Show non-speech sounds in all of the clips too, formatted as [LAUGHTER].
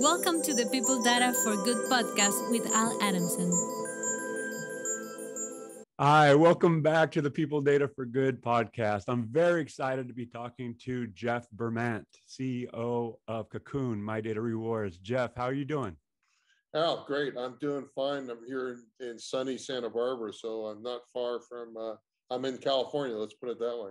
Welcome to the People Data for Good podcast with Al Adamsen. Hi, welcome back to the People Data for Good podcast. I'm very excited to be talking to Jeff Bermant, CEO of Cocoon, My Data Rewards. Jeff, how are you doing? Al, great. I'm doing fine. I'm here in, in sunny Santa Barbara, so I'm not far from, uh, I'm in California, let's put it that way.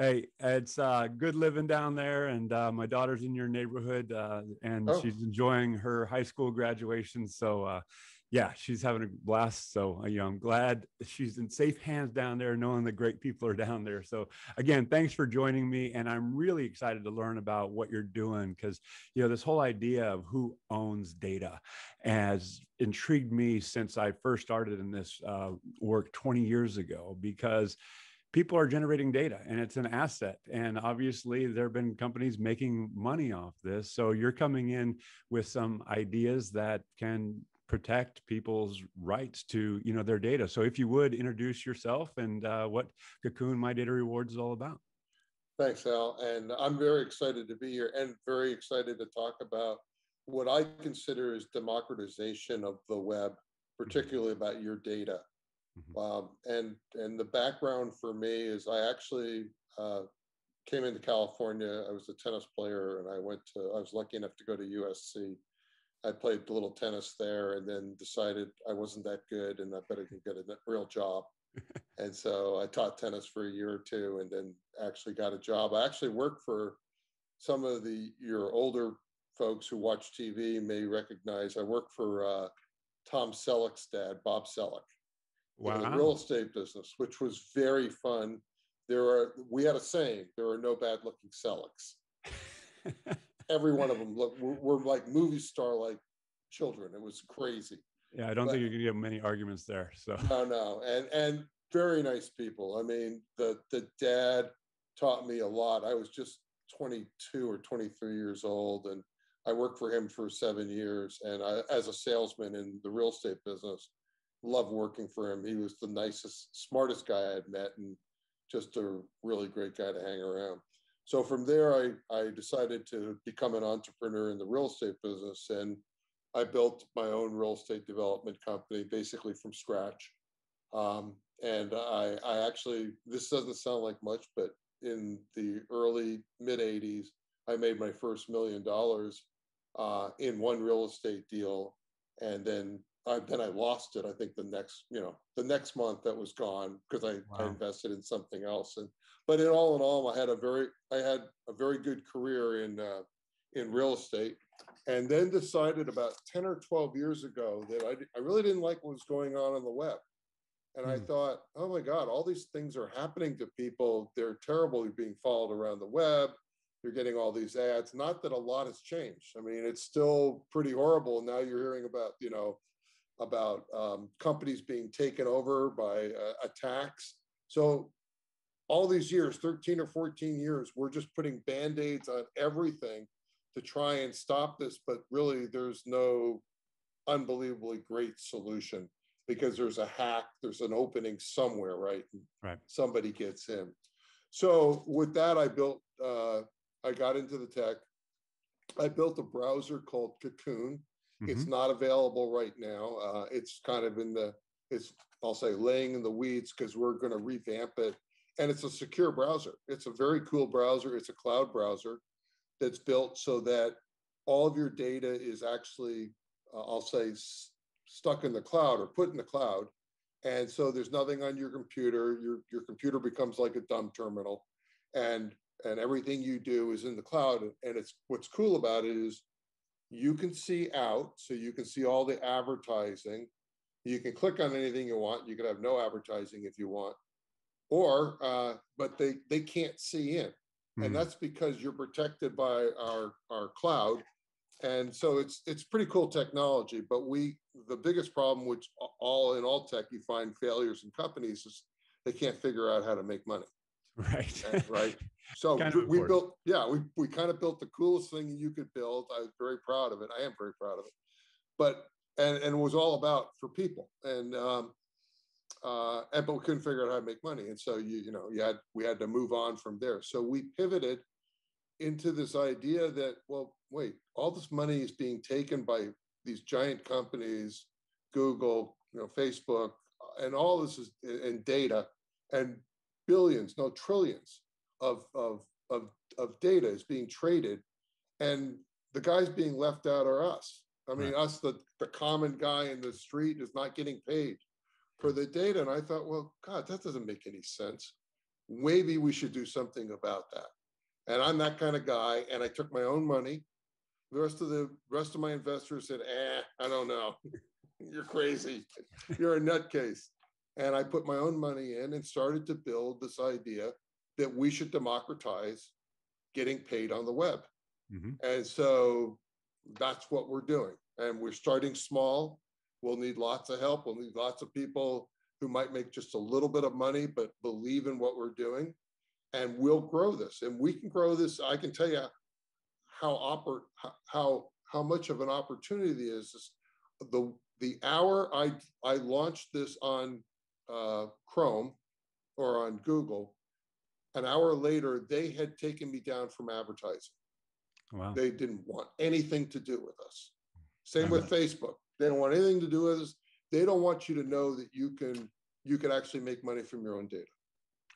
Hey, it's uh, good living down there, and uh, my daughter's in your neighborhood, uh, and oh. she's enjoying her high school graduation. So, uh, yeah, she's having a blast. So, uh, you know, I'm glad she's in safe hands down there, knowing the great people are down there. So, again, thanks for joining me, and I'm really excited to learn about what you're doing because, you know, this whole idea of who owns data has intrigued me since I first started in this uh, work 20 years ago because people are generating data and it's an asset and obviously there have been companies making money off this. So you're coming in with some ideas that can protect people's rights to you know their data. So if you would introduce yourself and uh, what cocoon my data rewards is all about. Thanks al and i'm very excited to be here and very excited to talk about what i consider is democratization of the web particularly about your data Mm-hmm. Um, and and the background for me is I actually uh, came into California. I was a tennis player, and I went to. I was lucky enough to go to USC. I played a little tennis there, and then decided I wasn't that good, and I better get a real job. [LAUGHS] and so I taught tennis for a year or two, and then actually got a job. I actually worked for some of the your older folks who watch TV may recognize. I worked for uh, Tom Selleck's dad, Bob Selleck wow. in the real estate business, which was very fun. There are we had a saying: there are no bad looking Sellecks. [LAUGHS] Every one of them look were, were like movie star like children. It was crazy. Yeah, I don't but, think you're gonna get many arguments there. So no, no, and and very nice people. I mean, the the dad taught me a lot. I was just 22 or 23 years old, and I worked for him for seven years, and I, as a salesman in the real estate business loved working for him. He was the nicest, smartest guy I had met, and just a really great guy to hang around. So from there, I, I decided to become an entrepreneur in the real estate business, and I built my own real estate development company basically from scratch. Um, and I, I actually, this doesn't sound like much, but in the early mid 80s, I made my first million dollars uh, in one real estate deal. And then I, then I lost it. I think the next, you know, the next month that was gone because I, wow. I, invested in something else. And but in all in all, I had a very I had a very good career in uh, in real estate, and then decided about ten or twelve years ago that I I really didn't like what was going on on the web, and I hmm. thought, oh my God, all these things are happening to people. They're terribly being followed around the web. You're getting all these ads. Not that a lot has changed. I mean, it's still pretty horrible. And now you're hearing about you know about um, companies being taken over by uh, attacks. So all these years, 13 or 14 years, we're just putting band-aids on everything to try and stop this. But really, there's no unbelievably great solution because there's a hack, there's an opening somewhere, right? Right. Somebody gets in. So with that, I built, uh, I got into the tech. I built a browser called Cocoon, Mm-hmm. It's not available right now. Uh, it's kind of in the, it's, I'll say, laying in the weeds because we're going to revamp it. And it's a secure browser. It's a very cool browser. It's a cloud browser that's built so that all of your data is actually, uh, I'll say, s- stuck in the cloud or put in the cloud. And so there's nothing on your computer. Your, your computer becomes like a dumb terminal. And and everything you do is in the cloud. And it's what's cool about it is you can see out, so you can see all the advertising. You can click on anything you want. You can have no advertising if you want, or uh, but they they can't see in, mm-hmm. and hmm. that's because you're protected by our our cloud, and so it's it's pretty cool technology. But we the biggest problem, which all in all tech you find failures in companies, is they can't figure out how to make money. Right. And, right. So [LAUGHS] kind of we built, yeah, we, we kind of built the coolest thing you could build. I was very proud of it. I am very proud of it. But and and it was all about for people. And um uh and but we couldn't figure out how to make money. And so you, you know, you had we had to move on from there. So we pivoted into this idea that, well, wait, all this money is being taken by these giant companies, Google, you know, Facebook, and all this is and data and billions, no trillions of of of, of data is being traded. And the guys being left out are us. I mean, right. us, the, the common guy in the street is not getting paid for the data. And I thought, well, God, that doesn't make any sense. Maybe we should do something about that. And I'm that kind of guy. And I took my own money. The rest of the rest of my investors said, eh, I don't know. [LAUGHS] You're crazy. You're a nutcase. And I put my own money in and started to build this idea that we should democratize getting paid on the web. Mm-hmm. And so that's what we're doing. And we're starting small. We'll need lots of help. We'll need lots of people who might make just a little bit of money, but believe in what we're doing. And we'll grow this. And we can grow this. I can tell you how oper- how how much of an opportunity is this. The the hour I I launched this on uh, Chrome or on Google, an hour later they had taken me down from advertising. Wow. They didn't want anything to do with us. Same with Facebook. They don't want anything to do with us. They don't want you to know that you can you can actually make money from your own data.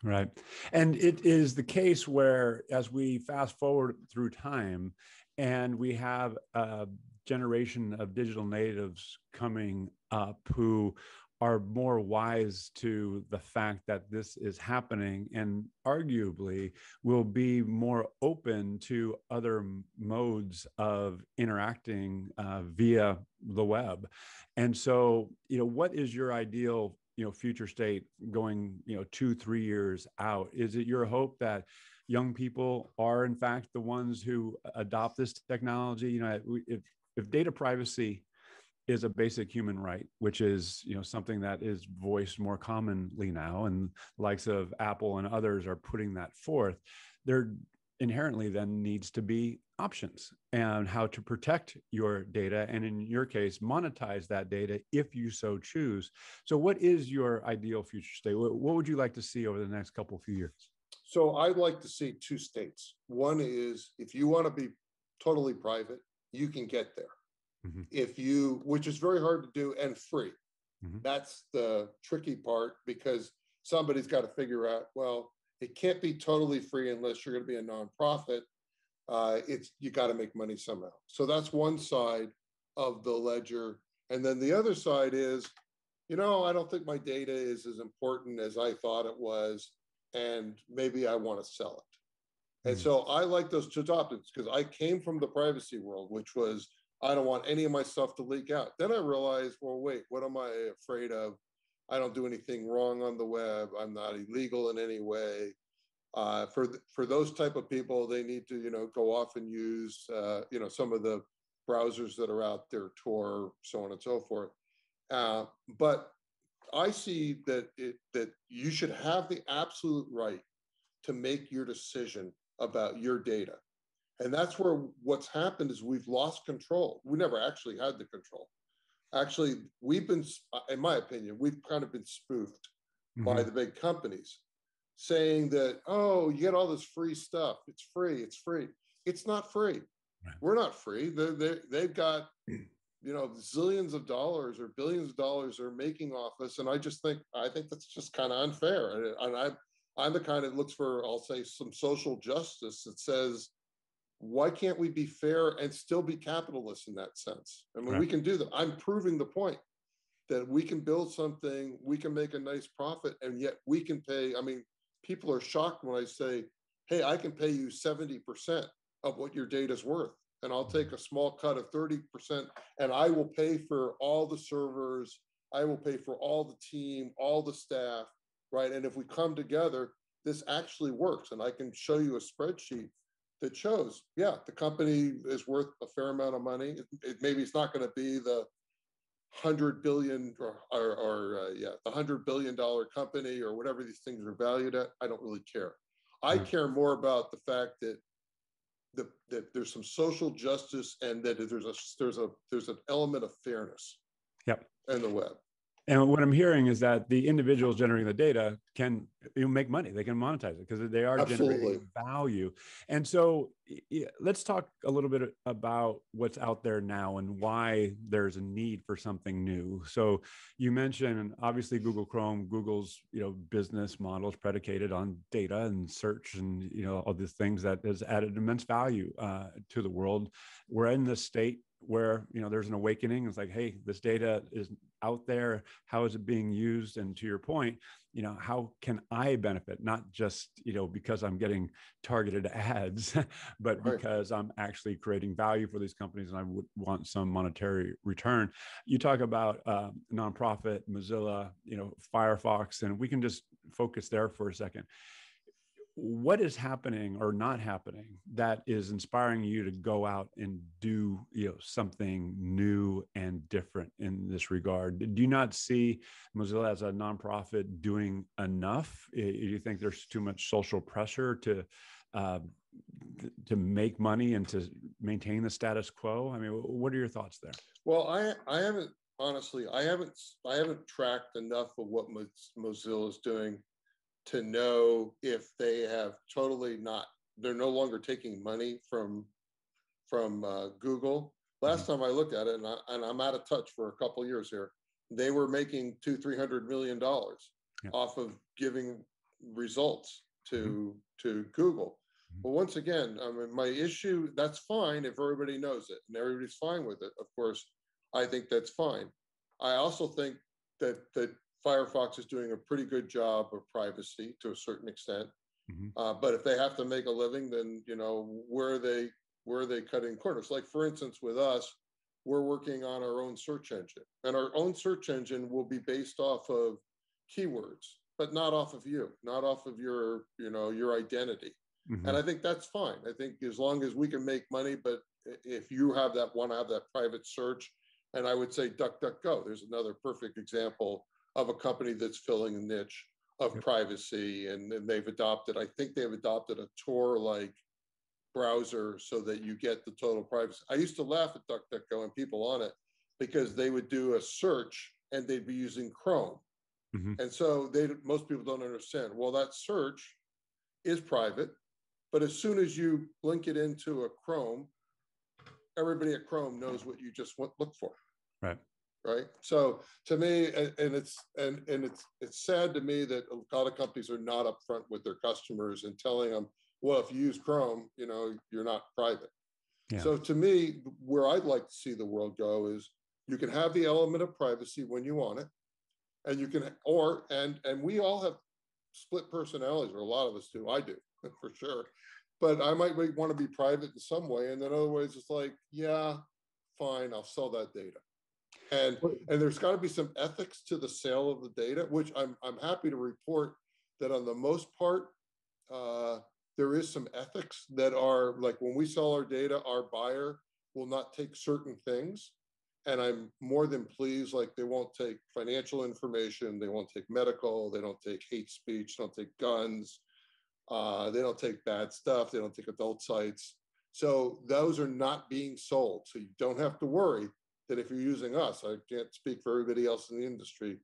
Right. And it is the case where as we fast forward through time and we have a generation of digital natives coming up who are more wise to the fact that this is happening and arguably will be more open to other modes of interacting uh, via the web. And so you know what is your ideal you know future state going you know two three years out? Is it your hope that young people are in fact the ones who adopt this technology? You know if if data privacy is a basic human right, which is you know something that is voiced more commonly now, and likes of Apple and others are putting that forth. There inherently then needs to be options and how to protect your data, and in your case, monetize that data if you so choose. So, what is your ideal future state? What, would you like to see over the next couple few years? So, I'd like to see two states. One is if you want to be totally private, you can get there mm-hmm. if you, which is very hard to do and free. Mm-hmm. That's the tricky part because somebody's got to figure out, well, it can't be totally free unless you're going to be a nonprofit. Uh, it's you got to make money somehow. So that's one side of the ledger. And then the other side is, you know, I don't think my data is as important as I thought it was, and maybe I want to sell it. And mm. so I like those two options because I came from the privacy world, which was I don't want any of my stuff to leak out. Then I realized, well, wait, what am I afraid of? I don't do anything wrong on the web. I'm not illegal in any way. Uh, for for those type of people, they need to you know go off and use uh, you know some of the browsers that are out there, Tor, so on and so forth. Uh, but I see that it, that you should have the absolute right to make your decision about your data. And that's where what's happened is we've lost control. We never actually had the control. Actually, we've been, in my opinion, we've kind of been spoofed mm-hmm. by the big companies saying that, oh, you get all this free stuff. It's free. It's free. It's not free. Right. We're not free. They're, they've got, [CLEARS THROAT] you know, zillions of dollars or billions of dollars they're making off us. And I just think, I think that's just kind of unfair. And, and I, I'm the kind that looks for, I'll say, some social justice that says, why can't we be fair and still be capitalists in that sense? I mean, right. we can do that. I'm proving the point that we can build something, we can make a nice profit, and yet we can pay. I mean, people are shocked when I say, hey, I can pay you 70% of what your data is worth. And I'll take a small cut of 30%, and I will pay for all the servers, I will pay for all the team, all the staff, right? And if we come together, this actually works. And I can show you a spreadsheet that shows, yeah, the company is worth a fair amount of money. It, it, maybe it's not going to be the hundred billion or, or, or uh, yeah, the hundred billion dollar company or whatever these things are valued at. I don't really care. I mm-hmm. care more about the fact that the, that there's some social justice and that there's a there's a there's an element of fairness. Yep. In the web. And what I'm hearing is that the individuals generating the data can you know, make money. They can monetize it because they are Absolutely. generating value. And so yeah, let's talk a little bit about what's out there now and why there's a need for something new. So you mentioned obviously Google Chrome, Google's you know business model is predicated on data and search and you know all these things that has added immense value uh, to the world. We're in this state where you know there's an awakening it's like hey this data is out there how is it being used? And to your point you know how can i benefit? Not just you know because i'm getting targeted [LAUGHS] ads but right. because i'm actually creating value for these companies and i would want some monetary return. You talk about uh, nonprofit mozilla you know firefox and we can just focus there for a second what is happening or not happening that is inspiring you to go out and do you know something new and different in this regard? Do you not see mozilla as a nonprofit doing enough? Do you think there's too much social pressure to uh, to make money and to maintain the status quo? I mean what are your thoughts there? Well i i haven't honestly i haven't i haven't tracked enough of what mozilla is doing to know if they have totally not they're no longer taking money from from uh, Google. Last mm-hmm. time I looked at it, and, I, and I'm out of touch for a couple years here, they were making two three hundred million dollars yeah. off of giving results to mm-hmm. to Google. Mm-hmm. But once again, I mean, my issue that's fine if everybody knows it and everybody's fine with it. Of course, I think that's fine. I also think that that Firefox is doing a pretty good job of privacy to a certain extent. Mm-hmm. Uh, but if they have to make a living, then you know where are they where are they cutting corners? Like for instance, with us, we're working on our own search engine, and our own search engine will be based off of keywords, but not off of you, not off of your you know your identity. Mm-hmm. And I think that's fine. I think as long as we can make money, but if you have that want to have that private search, and I would say DuckDuckGo, there's another perfect example of a company that's filling a niche of yep. privacy and, and they've adopted i think they've adopted a tor like browser so that you get the total privacy. I used to laugh at duckduckgo and people on it because they would do a search and they'd be using chrome. Mm-hmm. and so they most people don't understand. Well that search is private but as soon as you link it into a chrome everybody at chrome knows what you just look for. Right right? So to me, and, and, it's and and it's it's sad to me that a lot of companies are not upfront with their customers and telling them, well, if you use Chrome, you know, you're not private. Yeah. So to me, where I'd like to see the world go is you can have the element of privacy when you want it, and you can or and and we all have split personalities, or a lot of us do. I do [LAUGHS] for sure. But I might want to be private in some way, and then other ways it's like, yeah, fine, I'll sell that data and and there's got to be some ethics to the sale of the data which i'm i'm happy to report that on the most part uh, there is some ethics that are like when we sell our data our buyer will not take certain things. And i'm more than pleased like they won't take financial information they won't take medical they don't take hate speech don't take guns uh, they don't take bad stuff they don't take adult sites. So those are not being sold so you don't have to worry that if you're using us, I can't speak for everybody else in the industry,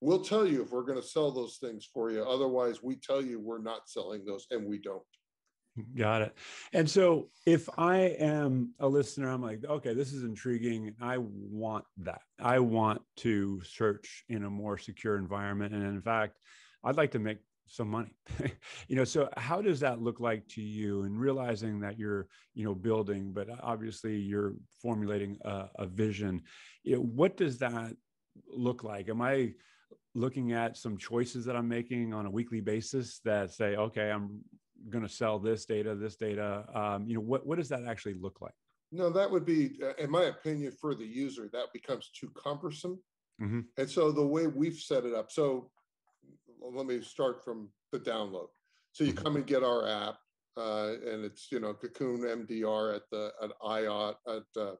we'll tell you if we're going to sell those things for you. Otherwise, we tell you we're not selling those and we don't. Got it. And so if I am a listener, I'm like, okay, this is intriguing. I want that. I want to search in a more secure environment. And in fact, I'd like to make some money. [LAUGHS] You know so how does that look like to you and realizing that you're you know building but obviously you're formulating a, a vision. You know, what does that look like? Am i looking at some choices that i'm making on a weekly basis that say okay i'm going to sell this data this data um, you know what, what does that actually look like? No that would be uh, in my opinion for the user that becomes too cumbersome. Mm-hmm. and so the way we've set it up so let me start from the download. So you mm-hmm. come and get our app, uh, and it's you know Cocoon MDR at the at iOS at uh,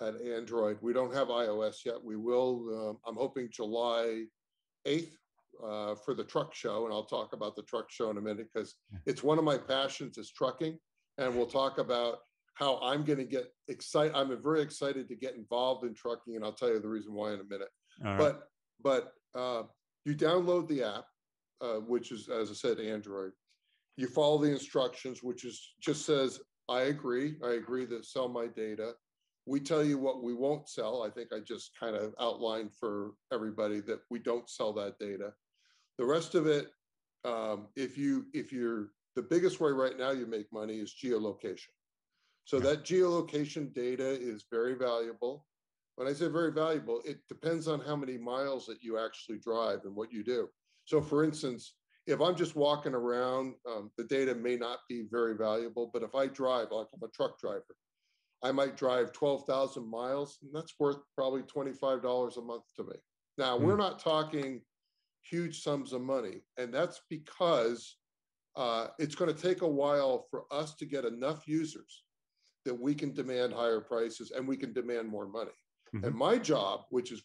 at Android. We don't have iOS yet. We will. Um, I'm hoping July eighth uh, for the truck show, and I'll talk about the truck show in a minute because it's one of my passions is trucking, and we'll talk about how I'm going to get excited. I'm very excited to get involved in trucking, and I'll tell you the reason why in a minute. Right. But but uh, you download the app, uh, which is, as I said, Android. You follow the instructions, which is just says, I agree. I agree to sell my data. We tell you what we won't sell. I think I just kind of outlined for everybody that we don't sell that data. The rest of it, um, if you if you're the biggest way right now you make money is geolocation. So that geolocation data is very valuable. When I say very valuable, it depends on how many miles that you actually drive and what you do. So, for instance, if I'm just walking around, um, the data may not be very valuable. But if I drive, like I'm a truck driver, I might drive 12,000 miles, and that's worth probably $25 a month to me. Now, mm. we're not talking huge sums of money, and that's because uh, it's going to take a while for us to get enough users that we can demand higher prices and we can demand more money. Mm-hmm. And my job, which is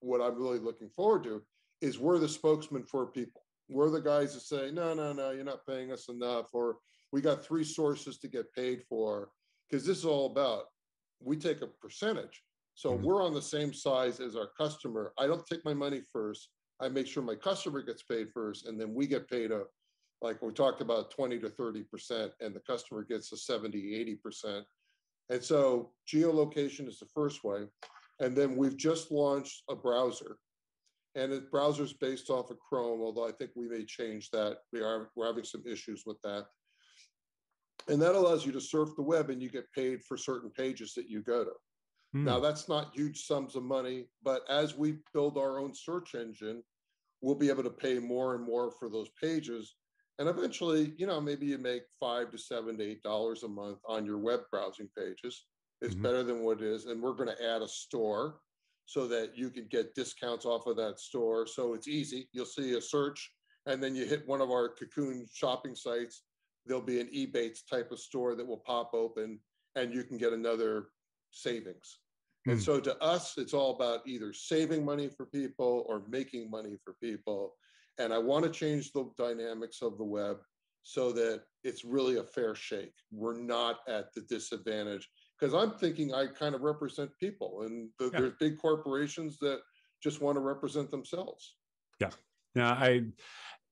what I'm really looking forward to, is we're the spokesman for people. We're the guys that say, no, no, no, you're not paying us enough, or we got three sources to get paid for. Because this is all about we take a percentage. So mm-hmm. we're on the same size as our customer. I don't take my money first. I make sure my customer gets paid first, and then we get paid a like we talked about 20 to 30%, and the customer gets a 70, 80%. And so geolocation is the first way. And then we've just launched a browser. And the browser is based off of Chrome, although I think we may change that. We are we're having some issues with that. And that allows you to surf the web and you get paid for certain pages that you go to. Hmm. Now that's not huge sums of money, but as we build our own search engine, we'll be able to pay more and more for those pages and eventually, you know, maybe you make five to seven to eight dollars a month on your web browsing pages. It's mm-hmm. better than what it is. And we're going to add a store so that you can get discounts off of that store. So it's easy. You'll see a search and then you hit one of our cocoon shopping sites. There'll be an Ebates type of store that will pop open and you can get another savings. Mm. And hmm. so to us, it's all about either saving money for people or making money for people. And I want to change the dynamics of the web so that it's really a fair shake. We're not at the disadvantage because I'm thinking I kind of represent people, and the, yeah. there's big corporations that just want to represent themselves. Yeah. Now I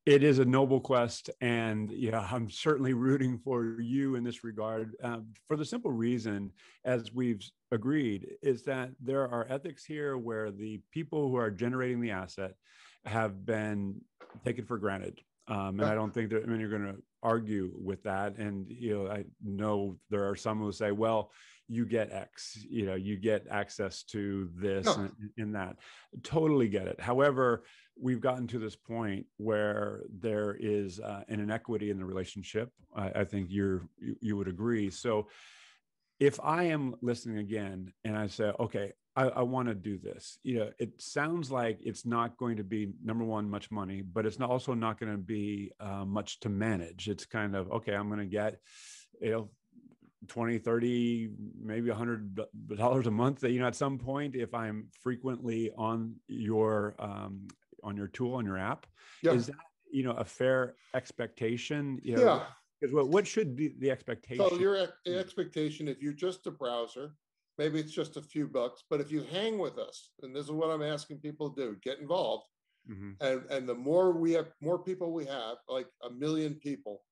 it is a noble quest and yeah i'm certainly rooting for you in this regard um, for the simple reason as we've agreed is that there are ethics here where the people who are generating the asset have been taken for granted. Um, and I don't think that I mean you're going to argue with that. And you know, I know there are some who say, "Well, you get X, you know, you get access to this no. and, and that." Totally get it. However, we've gotten to this point where there is uh, an inequity in the relationship. I, I think you're you, you would agree. So, if I am listening again and I say, "Okay, I, I want to do this. You know, it sounds like it's not going to be number one, much money, but it's not also not going to be uh, much to manage. It's kind of, okay, I'm going to get, you know, 20, 30, maybe a hundred dollars a month that, you know, at some point, if I'm frequently on your, um, on your tool, on your app, yeah. is that, you know, a fair expectation? You know, yeah. Because what, what should be the expectation? So your expectation, if you're just a browser, maybe it's just a few bucks but if you hang with us and this is what i'm asking people to do get involved mm-hmm. and and the more we have more people we have like a million people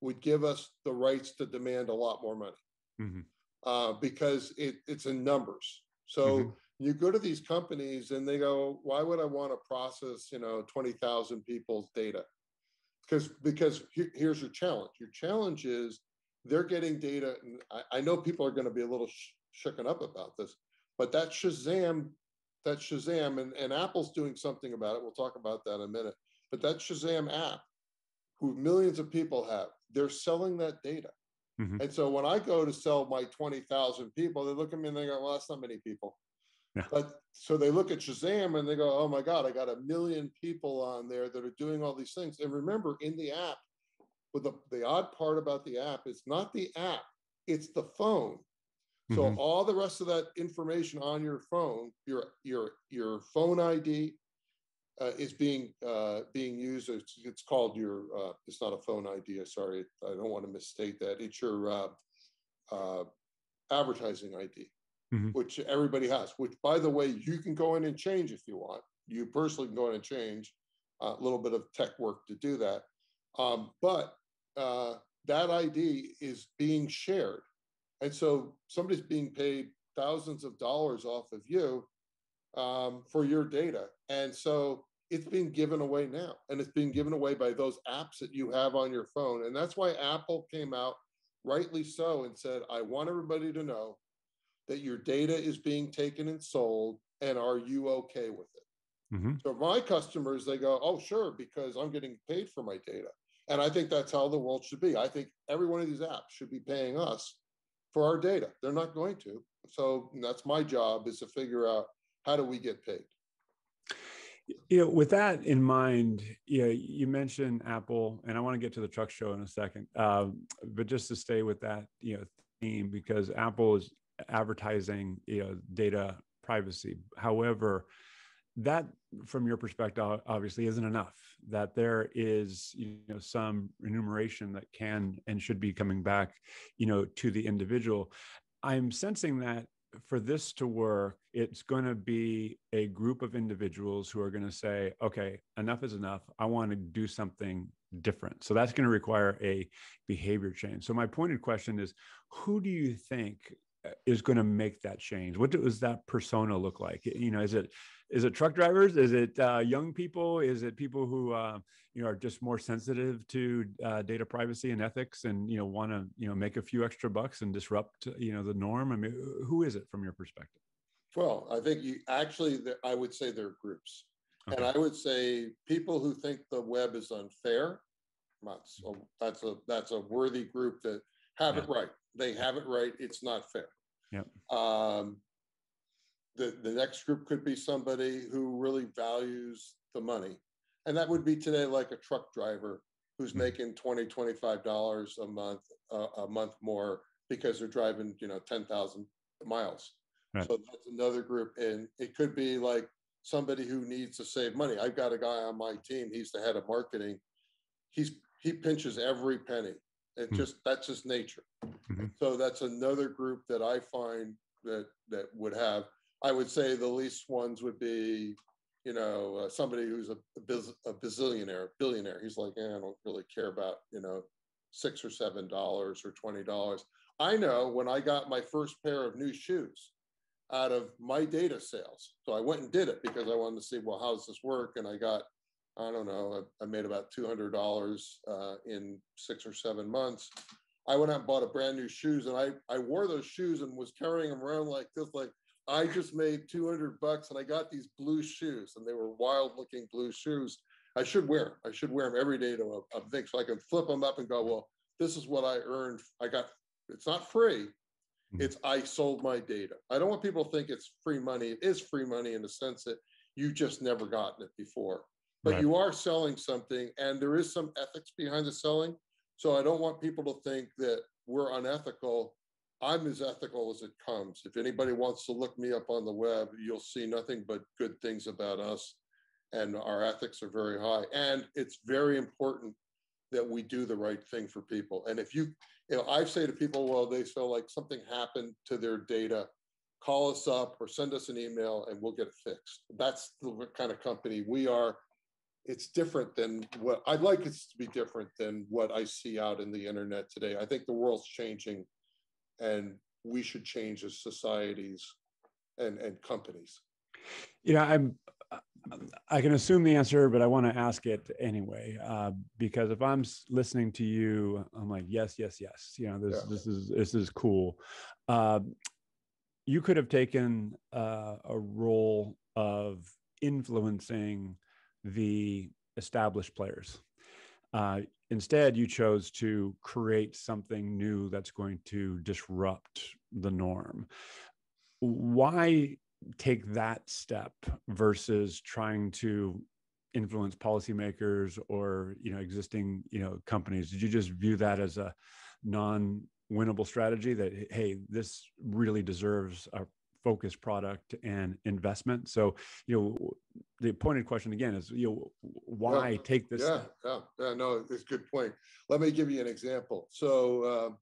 would give us the rights to demand a lot more money mm-hmm. uh, because it, it's in numbers so mm-hmm. you go to these companies and they go why would i want to process you know 20000 people's data because because here's your challenge your challenge is they're getting data and I, I know people are going to be a little sh- shooken up about this. But that Shazam, that Shazam, and, and Apple's doing something about it. We'll talk about that in a minute. But that Shazam app, who millions of people have, they're selling that data. Mm-hmm. And so when I go to sell my 20,000 people, they look at me and they go, well, that's not many people. Yeah. But so they look at Shazam and they go, oh my God, I got a million people on there that are doing all these things. And remember, in the app, but the, the odd part about the app is not the app, it's the phone. So mm-hmm. all the rest of that information on your phone, your your your phone ID uh, is being uh, being used. It's, it's called your. Uh, it's not a phone ID. Sorry, I don't want to misstate that. It's your uh, uh, advertising ID, mm-hmm. which everybody has. Which, by the way, you can go in and change if you want. you personally can go in and change a little bit of tech work to do that. Um, but uh, that ID is being shared. And so somebody's being paid thousands of dollars off of you um, for your data. And so it's being given away now. And it's being given away by those apps that you have on your phone. And that's why Apple came out, rightly so, and said, I want everybody to know that your data is being taken and sold. And are you okay with it? Mm-hmm. So my customers, they go, oh, sure, because I'm getting paid for my data. And I think that's how the world should be. I think every one of these apps should be paying us for our data. They're not going to. So that's my job is to figure out how do we get paid. You know, with that in mind, you know, you mentioned Apple, and I want to get to the truck show in a second. Um, but just to stay with that, you know, theme because Apple is advertising, you know, data privacy. However, that from your perspective obviously isn't enough that there is you know some remuneration that can and should be coming back you know to the individual i'm sensing that for this to work it's going to be a group of individuals who are going to say okay enough is enough. I want to do something different. So that's going to require a behavior change. So my pointed question is who do you think is going to make that change? What does that persona look like? You know is it is it truck drivers? Is it uh, young people? Is it people who uh, you know are just more sensitive to uh, data privacy and ethics and you know want to you know make a few extra bucks and disrupt you know the norm? I mean who is it from your perspective? Well i think you actually i would say there are groups okay. and i would say people who think the web is unfair that's a, that's a that's a worthy group that have yeah. it right. They have it right. It's not fair yeah um, the, the next group could be somebody who really values the money. And that would be today like a truck driver who's mm-hmm. making 20, 25 dollars a month, uh, a month more because they're driving, you know, 10,000 miles. Right. So that's another group. And it could be like somebody who needs to save money. I've got a guy on my team, he's the head of marketing. He's he pinches every penny. It mm-hmm. just that's just nature. Mm-hmm. So that's another group that I find that that would have I would say the least ones would be, you know, uh, somebody who's a, a, biz, a bazillionaire, billionaire. He's like, eh, I don't really care about, you know, six or seven dollars or twenty dollars. I know when I got my first pair of new shoes out of my data sales. So I went and did it because I wanted to see, well, how does this work? And I got, I don't know, I, I made about two hundred dollars uh, in six or seven months. I went out and bought a brand new shoes, and I I wore those shoes and was carrying them around like this, like I just made 200 bucks and I got these blue shoes and they were wild looking blue shoes. I should wear them. I should wear them every day to a, a thing so I can flip them up and go, well, this is what I earned. I got, it's not free. Hmm. It's I sold my data. I don't want people to think it's free money. It is free money in the sense that you just never gotten it before. But right. you are selling something and there is some ethics behind the selling. So I don't want people to think that we're unethical I'm as ethical as it comes. If anybody wants to look me up on the web, you'll see nothing but good things about us. And our ethics are very high. And it's very important that we do the right thing for people. And if you, you know, I say to people, well, they feel like something happened to their data, call us up or send us an email and we'll get it fixed. That's the kind of company we are. It's different than what I'd like it to be different than what I see out in the internet today. I think the world's changing and we should change as societies and, and companies? You know, I'm I can assume the answer, but I want to ask it anyway uh, because if I'm listening to you, I'm like, yes, yes, yes. You know, this yeah. this is this is cool. Uh, you could have taken uh, a role of influencing the established players. Uh, instead you chose to create something new that's going to disrupt the norm why take that step versus trying to influence policymakers or you know existing you know companies did you just view that as a non winnable strategy that hey this really deserves a focused product and investment. So, you know, the pointed question again is, you know, why yeah, take this? Yeah, yeah, yeah, no, it's a good point. Let me give you an example. So, um,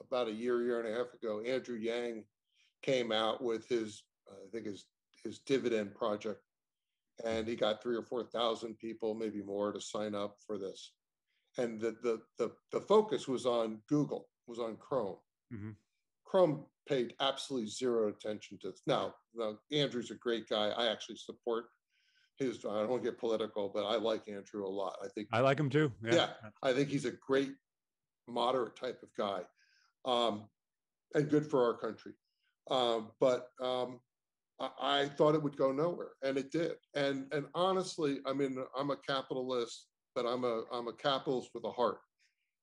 about a year, year and a half ago, Andrew Yang came out with his, uh, I think his his dividend project, and he got three or four thousand people, maybe more, to sign up for this. And the the the, the focus was on Google, was on Chrome. Mm-hmm. Chrome paid absolutely zero attention to this. Now, now, Andrew's a great guy. I actually support his. I don't get political, but I like Andrew a lot. I think I like him too. Yeah, yeah I think he's a great moderate type of guy, um, and good for our country. Um, but um, I, I thought it would go nowhere, and it did. And and honestly, I mean, I'm a capitalist, but I'm a I'm a capitalist with a heart,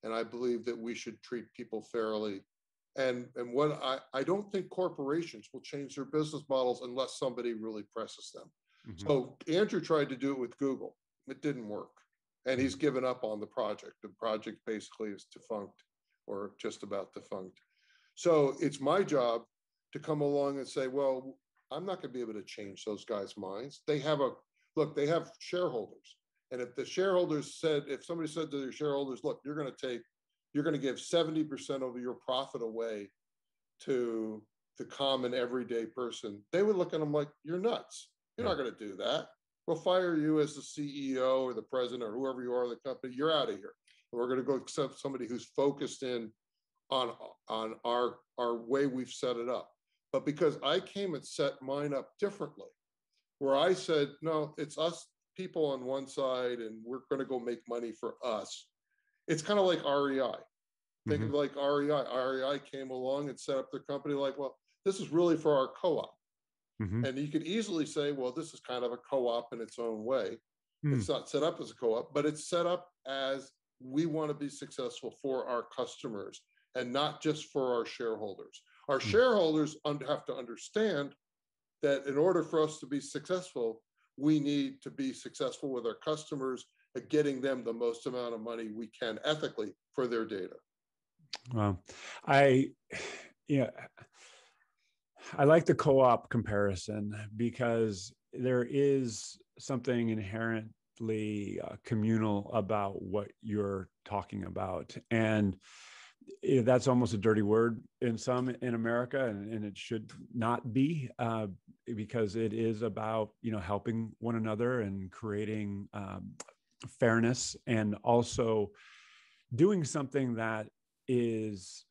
and I believe that we should treat people fairly. And and what I I don't think corporations will change their business models unless somebody really presses them. Mm-hmm. So Andrew tried to do it with Google. It didn't work. And he's given up on the project. The project basically is defunct or just about defunct. So it's my job to come along and say, well, I'm not going to be able to change those guys' minds. They have a look, they have shareholders. And if the shareholders said, if somebody said to their shareholders, look, you're going to take, you're going to give 70% of your profit away to the common everyday person, they would look at them like, you're nuts. You're not going to do that. We'll fire you as the CEO or the president or whoever you are of the company. You're out of here. we're going to go accept somebody who's focused in on on our our way we've set it up. But because I came and set mine up differently, where I said, no, it's us people on one side and we're going to go make money for us. It's kind of like REI. Think mm-hmm. of like REI. REI came along and set up their company like, well, this is really for our co-op. Mm-hmm. And you could easily say, well, this is kind of a co op in its own way. Mm. It's not set up as a co op, but it's set up as we want to be successful for our customers and not just for our shareholders. Our mm. shareholders have to understand that in order for us to be successful, we need to be successful with our customers getting them the most amount of money we can ethically for their data. Well, I, yeah, I like the co-op comparison because there is something inherently uh, communal about what you're talking about, and that's almost a dirty word in some in America, and, and it should not be uh, because it is about you know helping one another and creating um, fairness, and also doing something that is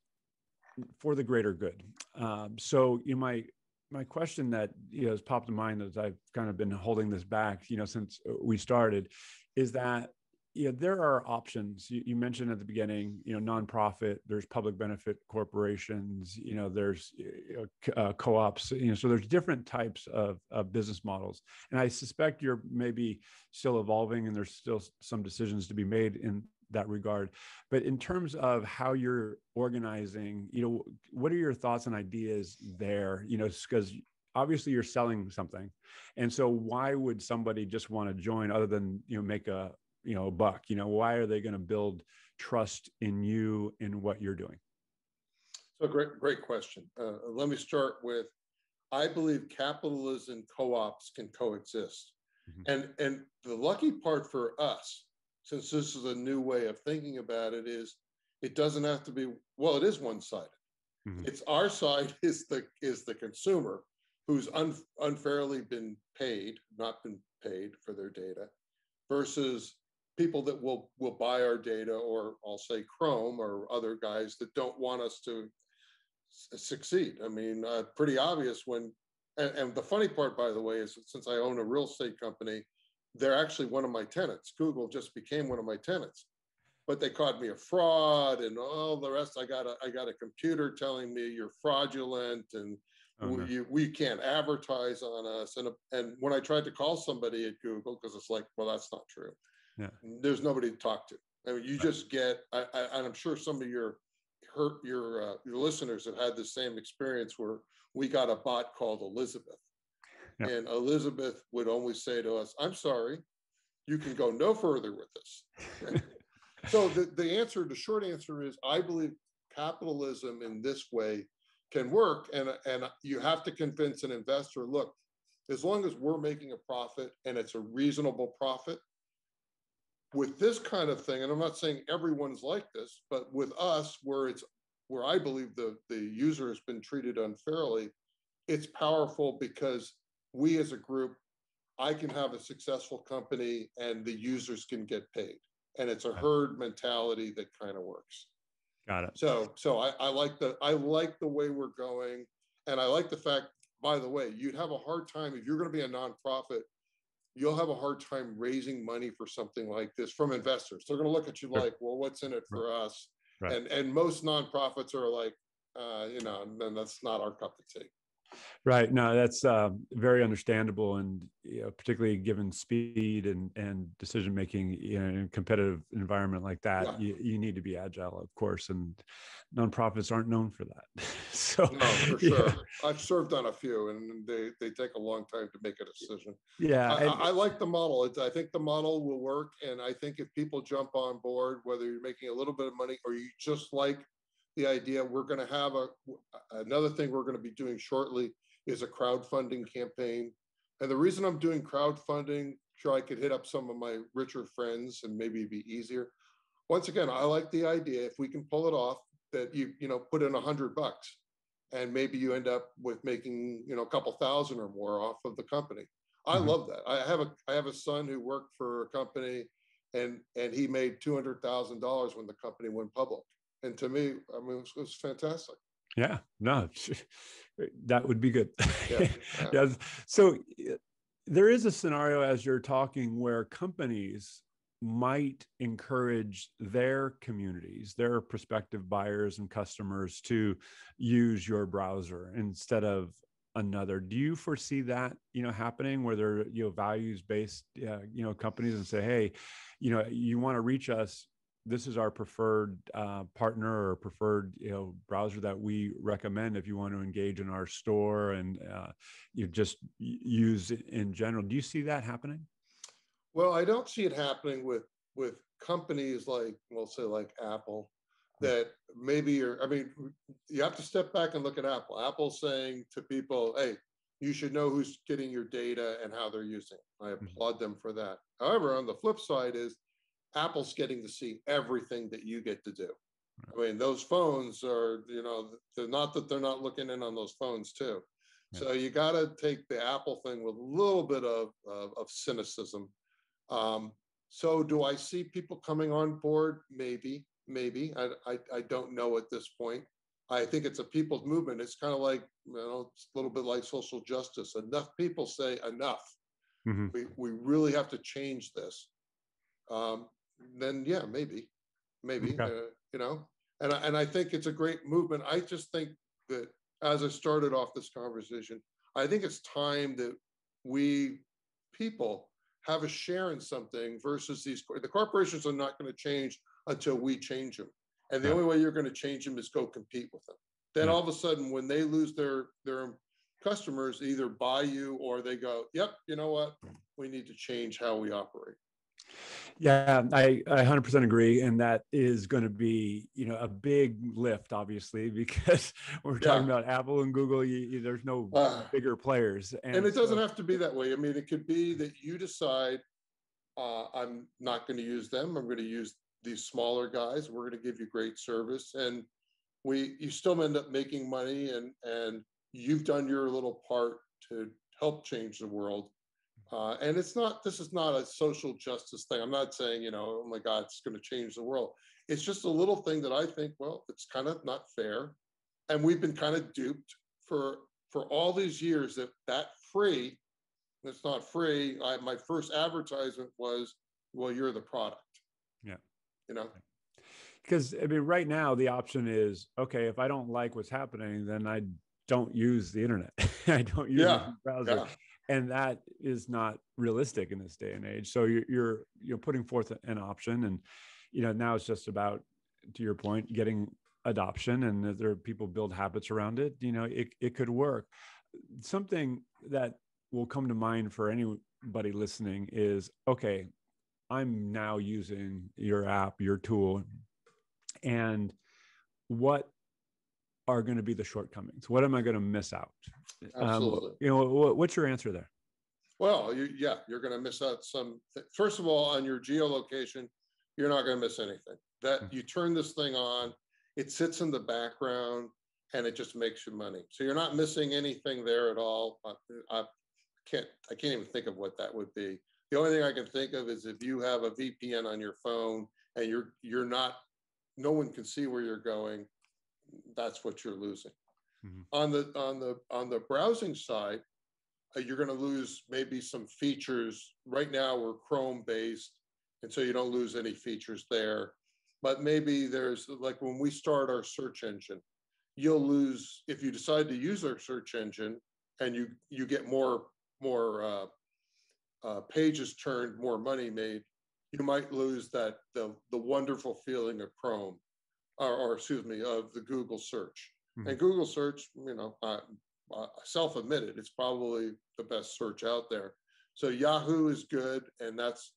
for the greater good. Um, so you know, my my question that you know has popped in mind as I've kind of been holding this back, you know, since we started, is that know there are options. You, you mentioned at the beginning, you know, nonprofit. There's public benefit corporations. You know, there's uh, co-ops. You know, so there's different types of, of business models, and I suspect you're maybe still evolving, and there's still some decisions to be made in that regard. But in terms of how you're organizing, you know, what are your thoughts and ideas there? You know, because obviously you're selling something, and so why would somebody just want to join other than you know make a you know a buck? You know, why are they going to build trust in you in what you're doing? So great, great question. Uh, let me start with, I believe capitalism co-ops can coexist. Mm-hmm. And and the lucky part for us since this is a new way of thinking about it, is it doesn't have to be well. It is one-sided. Mm-hmm. It's our side [LAUGHS] is the is the consumer who's un, unfairly been paid, not been paid for their data, versus people that will will buy our data, or I'll say Chrome or other guys that don't want us to succeed. I mean, uh, pretty obvious when. And, and the funny part, by the way, is since I own a real estate company, they're actually one of my tenants. Google just became one of my tenants, but they caught me a fraud and all the rest. I got a I got a computer telling me you're fraudulent and oh, we, you, we can't advertise on us. And and when I tried to call somebody at Google because it's like, well, that's not true. Yeah. There's nobody to talk to. I mean, you just get. I, I, and I'm sure some of your hurt your uh, your listeners have had the same experience where we got a bot called Elizabeth yeah. And Elizabeth would always say to us, I'm sorry, you can go no further with this. [LAUGHS] so the, the answer, the short answer is I believe capitalism in this way can work. And, and you have to convince an investor, look, as long as we're making a profit and it's a reasonable profit, with this kind of thing, and I'm not saying everyone's like this, but with us, where it's where I believe the, the user has been treated unfairly, it's powerful because we as a group I can have a successful company and the users can get paid. And it's a herd mentality that kind of works. Got it. So, so I, I like the I like the way we're going, and I like the fact. By the way, you'd have a hard time if you're going to be a nonprofit. You'll have a hard time raising money for something like this from investors. They're going to look at you like, "Well, what's in it for right. us?" Right. And and most nonprofits are like, uh, you know, then that's not our cup of tea. Right. No, that's uh, very understandable, and you know, particularly given speed and and decision making you know, in a competitive environment like that, yeah. you, you need to be agile, of course. And nonprofits aren't known for that. [LAUGHS] so, no, for sure. Yeah. I've served on a few, and they they take a long time to make a decision. Yeah, I, and, I, I like the model. It's, I think the model will work, and I think if people jump on board, whether you're making a little bit of money or you just like the idea we're going to have a another thing we're going to be doing shortly is a crowdfunding campaign. And the reason I'm doing crowdfunding, sure I could hit up some of my richer friends and maybe be easier. Once again, I like the idea if we can pull it off that you you know put in a hundred bucks and maybe you end up with making you know a couple thousand or more off of the company. I mm-hmm. love that. I have a I have a son who worked for a company and and he made two hundred thousand dollars when the company went public. And to me, I mean, it was, it was fantastic. Yeah, no, [LAUGHS] that would be good. Yeah. [LAUGHS] yeah. So there is a scenario as you're talking where companies might encourage their communities, their prospective buyers and customers to use your browser instead of another. Do you foresee that you know happening where they're you know values based uh, you know companies and say, hey, you know, you want to reach us, this is our preferred uh, partner or preferred you know browser that we recommend if you want to engage in our store and uh, you just use it in general. Do you see that happening? Well i don't see it happening with with companies like we'll say like apple hmm. that maybe you're i mean you have to step back and look at apple. Apple's saying to people hey you should know who's getting your data and how they're using it. I hmm. applaud them for that. However on the flip side is Apple's getting to see everything that you get to do. I mean, those phones are, you know, they're not that they're not looking in on those phones too. So you got to take the Apple thing with a little bit of, of, of cynicism. Um, so do I see people coming on board? Maybe, maybe. I, I, I don't know at this point. I think it's a people's movement. It's kind of like, you know, it's a little bit like social justice. Enough people say enough. Mm-hmm. We, we really have to change this. Um, then yeah, maybe, maybe, okay. uh, you know, and I, and I think it's a great movement. I just think that as I started off this conversation, I think it's time that we people have a share in something versus these the corporations are not going to change until we change them and the only way you're going to change them is go compete with them then yeah. all of a sudden when they lose their their customers either buy you or they go yep you know what we need to change how we operate yeah, I, I 100% agree. And that is going to be, you know, a big lift, obviously, [LAUGHS] because we're talking about Apple and Google. You, you, there's no uh, bigger players. And, and it doesn't have to be that way. I mean, it could be that you decide uh, I'm not going to use them. I'm going to use these smaller guys. We're going to give you great service. And we, you still end up making money and, and you've done your little part to help change the world uh, and it's not, this is not a social justice thing. I'm not saying, you know, oh my God, it's going to change the world. It's just a little thing that I think, well, it's kind of not fair. And we've been kind of duped for for all these years that that free, it's not free. I, my first advertisement was, well, you're the product. Yeah. You know? Because I mean, right now the option is okay, if I don't like what's happening, then I don't use the internet. [LAUGHS] I don't use yeah, the browser. Yeah and that is not realistic in this day and age. So you're you're, you're putting forth an option and you know now it's just about to your point getting adoption and there are people build habits around it you know it, it could work. Something that will come to mind for anybody listening is okay i'm now using your app your tool and what are going to be the shortcomings? What am I going to miss out? Um, Absolutely. Um, you know, what, what's your answer there? Well, you, yeah, you're going to miss out some. First of all, on your geolocation, you're not going to miss anything. That mm-hmm. you turn this thing on, it sits in the background, and it just makes you money. So you're not missing anything there at all. I, I, can't I can't even think of what that would be. The only thing I can think of is if you have a VPN on your phone and you're you're not no one can see where you're going, that's what you're losing. Mm-hmm. On the on the on the browsing side, uh, you're going to lose maybe some features. Right now we're Chrome based, and so you don't lose any features there. But maybe there's like when we start our search engine, you'll lose if you decide to use our search engine and you you get more more uh, uh, pages turned, more money made. You might lose that the the wonderful feeling of Chrome, or, or excuse me, of the Google search. Mm-hmm. And Google search, you know, uh, uh, self-admitted, it's probably the best search out there. So Yahoo is good, and that's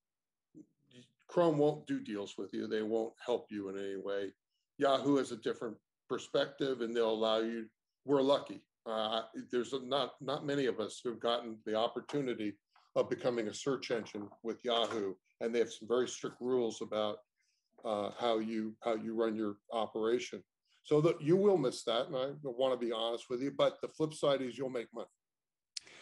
Chrome won't do deals with you. They won't help you in any way. Yahoo has a different perspective, and they'll allow you. We're lucky. Uh, there's not not many of us who've gotten the opportunity of becoming a search engine with Yahoo, and they have some very strict rules about uh, how you how you run your operation. So that you will miss that, and I want to be honest with you. But the flip side is you'll make money,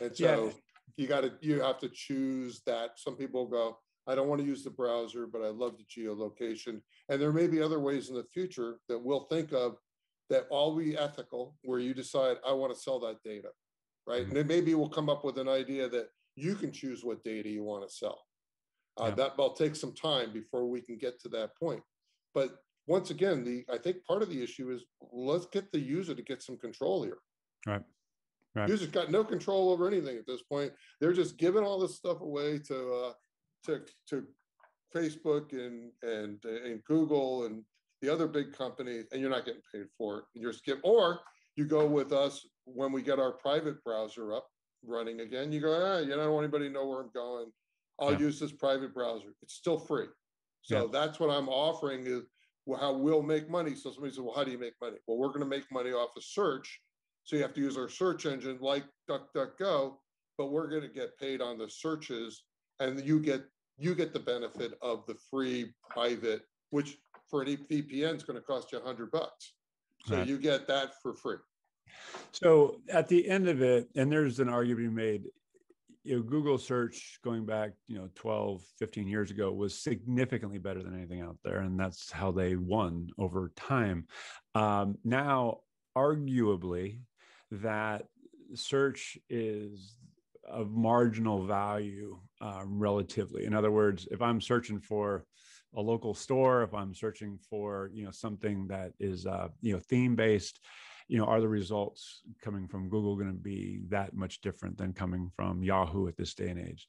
and so yeah. you got to you have to choose that. Some people go, I don't want to use the browser, but I love the geolocation, and there may be other ways in the future that we'll think of that all be ethical, where you decide I want to sell that data, right? Mm-hmm. And then maybe we'll come up with an idea that you can choose what data you want to sell. Uh, yeah. That will take some time before we can get to that point. But once again, the I think part of the issue is let's get the user to get some control here. Right. Right. Users got no control over anything at this point. They're just giving all this stuff away to uh, to to Facebook and and and Google and the other big companies, and you're not getting paid for it. You're skip or you go with us when we get our private browser up running again. You go, ah, you don't want anybody to know where I'm going. I'll yeah. use this private browser. It's still free. So yeah. that's what I'm offering is well, how we'll make money. So somebody said, well, how do you make money? Well, we're going to make money off of search. So you have to use our search engine like DuckDuckGo, but we're going to get paid on the searches, and you get you get the benefit of the free private, which for an VPN is going to cost you a hundred bucks. So right. you get that for free. So at the end of it, and there's an argument made, you know, Google search going back, you know, 12, 15 years ago was significantly better than anything out there. And that's how they won over time. Um, now, arguably, that search is of marginal value um, relatively. In other words, if I'm searching for a local store, if I'm searching for, you know, something that is, uh, you know, theme based, you know, are the results coming from Google going to be that much different than coming from Yahoo at this day and age?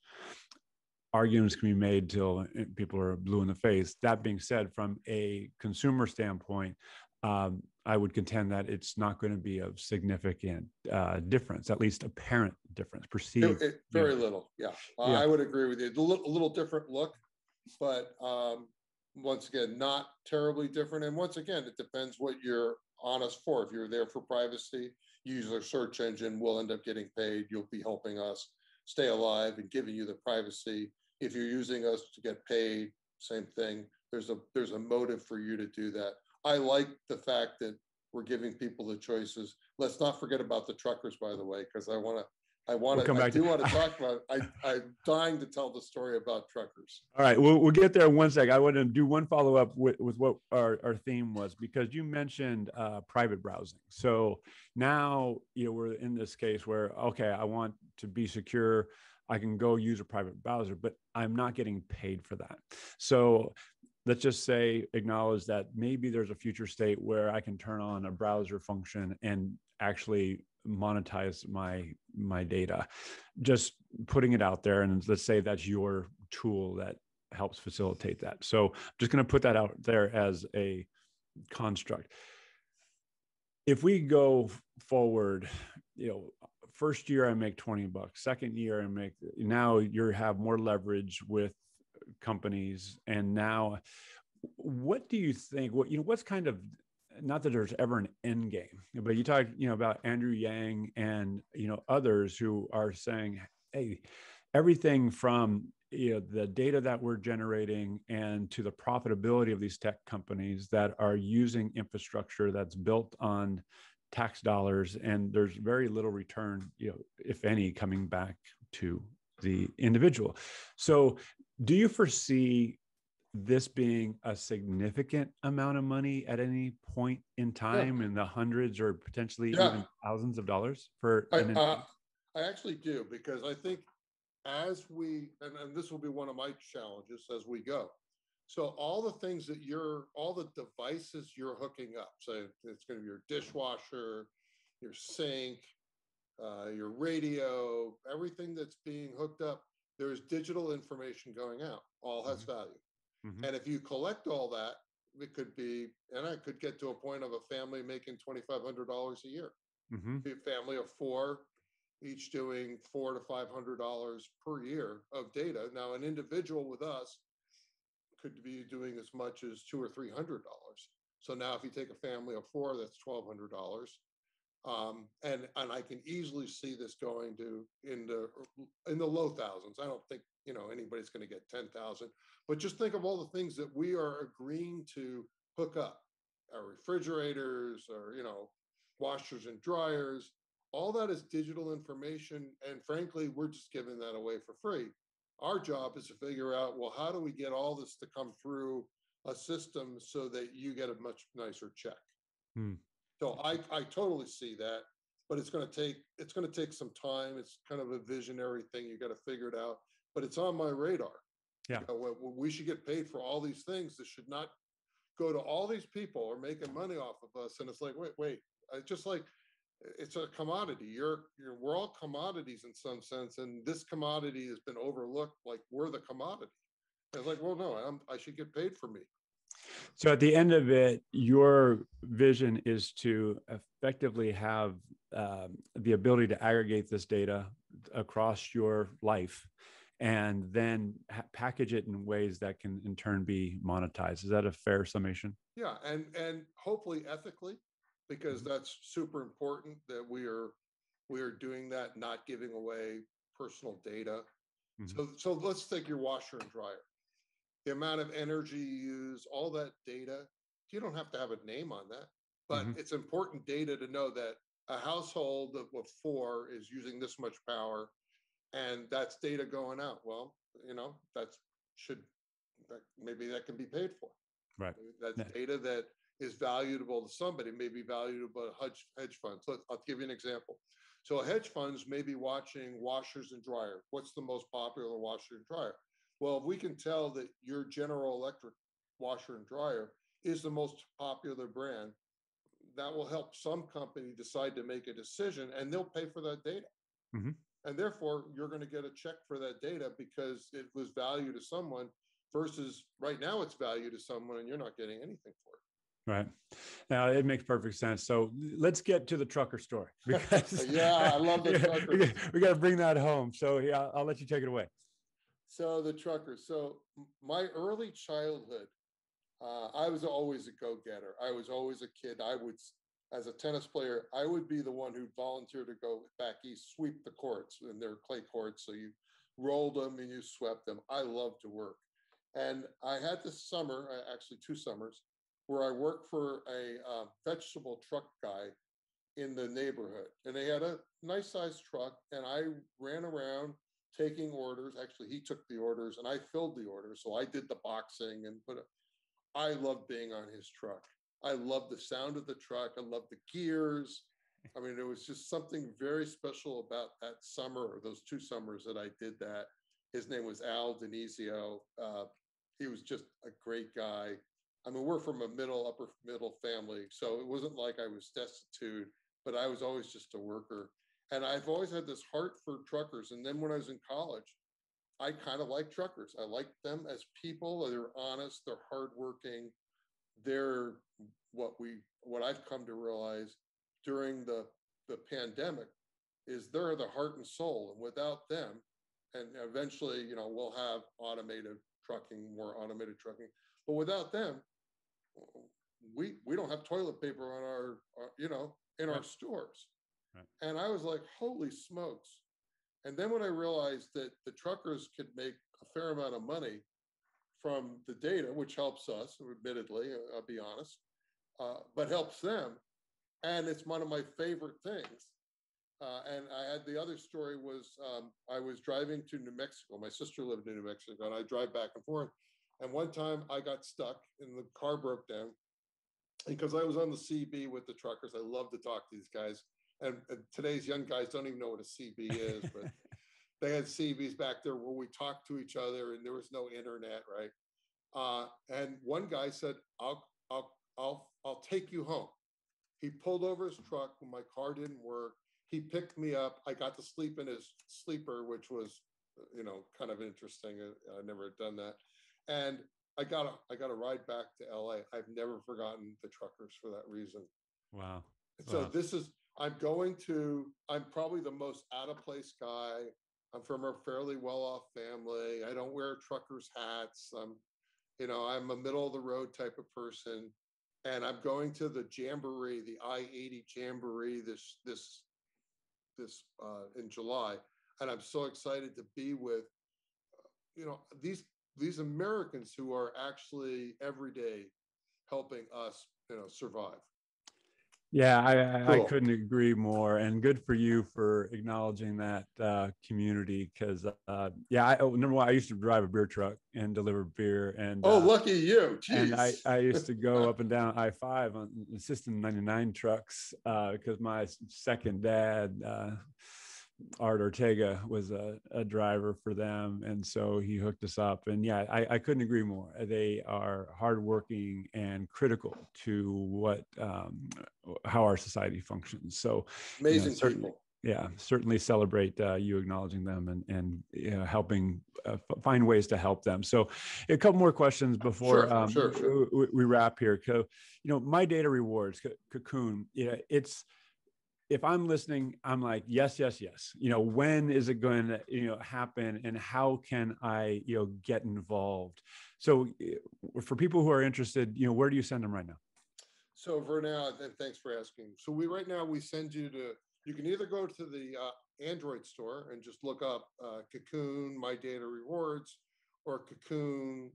Arguments can be made till eh, people are blue in the face. That being said, from a consumer standpoint, um, I would contend that it's not going to be of significant uh, difference, at least apparent difference, perceived. It, it, very little, yeah. Uh, yeah. I would agree with you. A little, a little different look, but um, once again, not terribly different. And once again, it depends what you're on us for. If you're there for privacy, use our search engine. We'll end up getting paid. You'll be helping us stay alive and giving you the privacy. If you're using us to get paid, same thing. There's a there's a motive for you to do that. I like the fact that we're giving people the choices. Let's not forget about the truckers, by the way, because I want to I want to. We'll I do to... want to talk [LAUGHS] about. I, I'm dying to tell the story about truckers. All right, we'll we'll get there in one sec. I want to do one follow up with, with what our, our theme was because you mentioned uh, private browsing. So now you know we're in this case where okay, I want to be secure. I can go use a private browser, but I'm not getting paid for that. So let's just say acknowledge that maybe there's a future state where I can turn on a browser function and actually monetize my my data. Just putting it out there and let's say that's your tool that helps facilitate that. So i'm just going to put that out there as a construct. If we go forward you know first year i make 20 bucks second year i make now you have more leverage with companies and now what do you think what you know what's kind of not that there's ever an end game, but you talk, you know, about Andrew Yang and you know others who are saying, hey, everything from you know the data that we're generating and to the profitability of these tech companies that are using infrastructure that's built on tax dollars and there's very little return you know if any coming back to the individual. So, do you foresee this being a significant amount of money at any point in time yeah. in the hundreds or potentially yeah. even thousands of dollars for I, uh, I actually do because I think as we and, and this will be one of my challenges as we go so all the things that you're all the devices you're hooking up so it's going to be your dishwasher your sink uh, your radio everything that's being hooked up there's digital information going out all has mm-hmm. value mm-hmm. and if you collect all that it could be and i could get to a point of a family making $2500 a year mm-hmm. a family of four each doing four to five hundred dollars per year of data. Now, an individual with us could be doing as much as two or three hundred dollars. So now, if you take a family of four, that's twelve hundred dollars, um, and and I can easily see this going to in the in the low thousands. I don't think you know anybody's going to get ten thousand, but just think of all the things that we are agreeing to hook up, our refrigerators, or you know, washers and dryers, all that is digital information. And frankly, we're just giving that away for free. Our job is to figure out, well, how do we get all this to come through a system so that you get a much nicer check? Hmm. So I, I totally see that, but it's going to take it's going to take some time. It's kind of a visionary thing. You got to figure it out, but it's on my radar. Yeah, you know, we should get paid for all these things. This should not go to all these people or making money off of us. And it's like, wait, wait, just like it's a commodity. You're, you're, we're all commodities in some sense, and this commodity has been overlooked. Like we're the commodity. it's like, well, no, I'm, I should get paid for me. So at the end of it, your vision is to effectively have um, the ability to aggregate this data across your life and then ha- package it in ways that can in turn be monetized. Is that a fair summation? Yeah, and and hopefully ethically because mm-hmm. that's super important that we are we are doing that, not giving away personal data. Mm-hmm. So so let's take your washer and dryer. The amount of energy you use, all that data, you don't have to have a name on that, but mm-hmm. it's important data to know that a household of, of four is using this much power and that's data going out. Well, you know, that's should that maybe that can be paid for. Right. That's yeah. data that is valuable to somebody, may be valuable to hedge, hedge funds. So I'll give you an example. So hedge funds may be watching washers and dryer. What's the most popular washer and dryer? Well, if we can tell that your General Electric washer and dryer is the most popular brand, that will help some company decide to make a decision and they'll pay for that data. Mm-hmm. And therefore, you're going to get a check for that data because it was value to someone versus right now it's value to someone and you're not getting anything for it. Right. Now it makes perfect sense. So let's get to the trucker story [LAUGHS] because [LAUGHS] yeah, I love the [LAUGHS] trucker. we got to bring that home. So yeah, I'll let you take it away. So the trucker. So my early childhood, uh, I was always a go-getter. I was always a kid. I would, as a tennis player, I would be the one who'd volunteer to go back east, sweep the courts, and they're clay courts. So you rolled them and you swept them. I love to work. And I had this summer, actually two summers, where I worked for a uh, vegetable truck guy in the neighborhood. And they had a nice sized truck, and I ran around taking orders. Actually, he took the orders and I filled the orders. So I did the boxing and put I loved being on his truck. I loved the sound of the truck. I loved the gears. I mean, it was just something very special about that summer or those two summers that I did that. His name was Al Denizio. Uh, he was just a great guy. I mean, we're from a middle, upper middle family. So it wasn't like I was destitute, but I was always just a worker. And I've always had this heart for truckers. And then when I was in college, I kind of like truckers. I like them as people. They're honest, they're hardworking. They're what we what I've come to realize during the the pandemic is they're the heart and soul. And without them, and eventually, you know, we'll have automated trucking, more automated trucking. But without them, we we don't have toilet paper on our, our you know in right. our stores right. and i was like holy smokes and then when i realized that the truckers could make a fair amount of money from the data which helps us admittedly uh, i'll be honest uh, but helps them and it's one of my favorite things Uh, and I had the other story was um, I was driving to New Mexico. My sister lived in New Mexico, and I drive back and forth. And one time I got stuck, and the car broke down because I was on the CB with the truckers. I love to talk to these guys, and, and today's young guys don't even know what a CB is, but [LAUGHS] they had CBs back there where we talked to each other, and there was no internet, right? Uh, and one guy said, "I'll, I'll, I'll, I'll take you home." He pulled over his truck when my car didn't work. He picked me up. I got to sleep in his sleeper, which was, you know, kind of interesting. I, I never had done that, and I got a I got a ride back to LA. I've never forgotten the truckers for that reason. Wow. So wow. this is I'm going to I'm probably the most out of place guy. I'm from a fairly well-off family. I don't wear truckers hats. I'm you know, I'm a middle of the road type of person. And I'm going to the jamboree, the I-80 jamboree this this this uh, in July. And I'm so excited to be with, you know, these these Americans who are actually every day helping us, you know, survive. Yeah, I, cool. I couldn't agree more, and good for you for acknowledging that uh, community. Because uh, yeah, I, oh, number one, I used to drive a beer truck and deliver beer, and oh, uh, lucky you! Jeez. And I, I used to go [LAUGHS] up and down I five on System ninety nine trucks because uh, my second dad uh, Art Ortega was a, a, driver for them. And so he hooked us up. And yeah, I, I couldn't agree more. They are hardworking and critical to what, um, how our society functions. So amazing you know, people. Yeah, certainly celebrate uh, you acknowledging them and and you know, helping uh, find ways to help them. So, a couple more questions before sure, um, sure, sure. We, we, wrap here. So, you know, my data rewards cocoon. Yeah, it's if I'm listening, I'm like, yes, yes, yes. You know, when is it going to, you know, happen and how can I, you know, get involved? So eh, for people who are interested, you know, where do you send them right now? So for now, and thanks for asking. So we, right now we send you to, you can either go to the uh, Android store and just look up uh, Cocoon, My Data Rewards, or Cocoon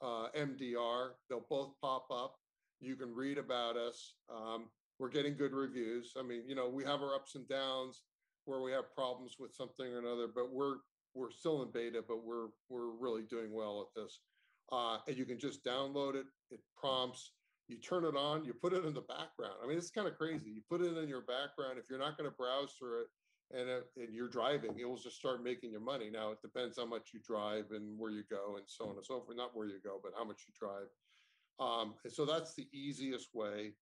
uh, MDR. They'll both pop up. You can read about us. Um, we're getting good reviews. I mean, you know, we have our ups and downs where we have problems with something or another, but we're we're still in beta, but we're we're really doing well at this. Uh, and you can just download it. It prompts. You turn it on. You put it in the background. I mean, it's kind of crazy. You put it in your background. If you're not going to browse through it, and uh, and you're driving, it will just start making you money. Now it depends how much you drive and where you go and so on and so forth. Not where you go, but how much you drive. Um, and so that's the easiest way